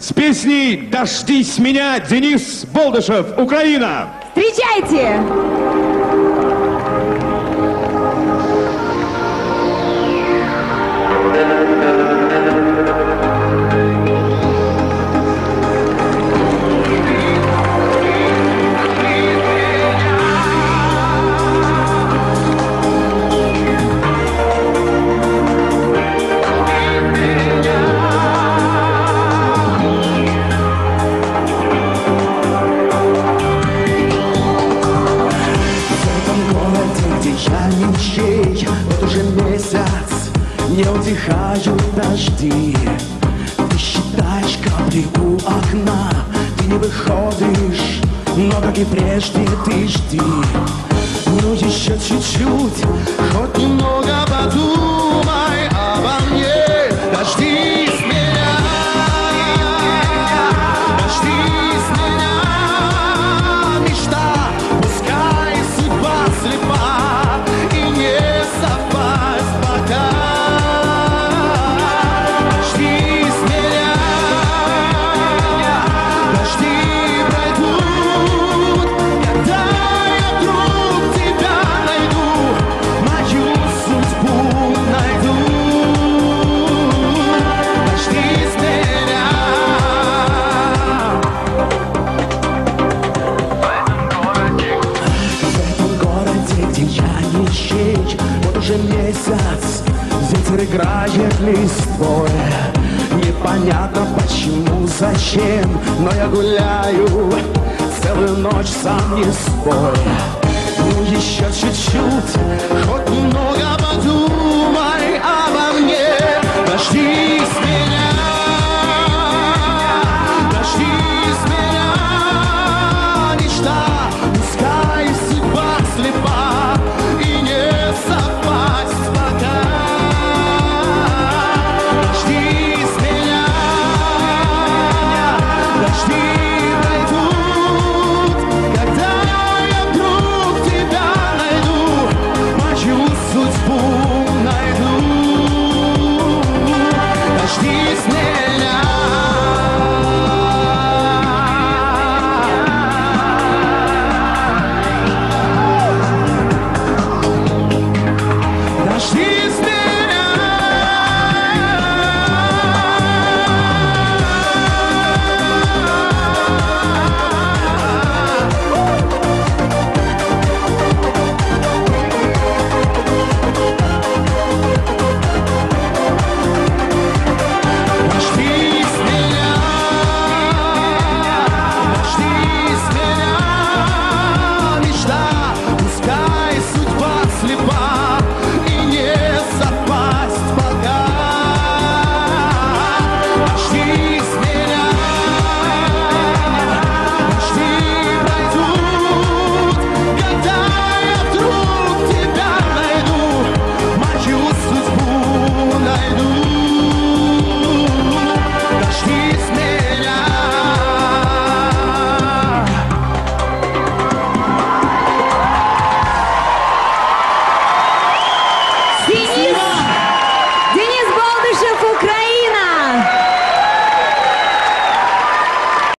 С песней «Дождись меня» Денис Болдышев, Украина. Встречайте! В я ничей Вот уже месяц не утихают дожди. Ты считаешь капли у окна Ты не выходишь, но как и прежде ты жди. Ну еще чуть-чуть, хоть немного подумай уже месяц. Ветер играет листвой Непонятно почему, зачем Но я гуляю. Целую ночь сам не спой. Ну еще чуть-чуть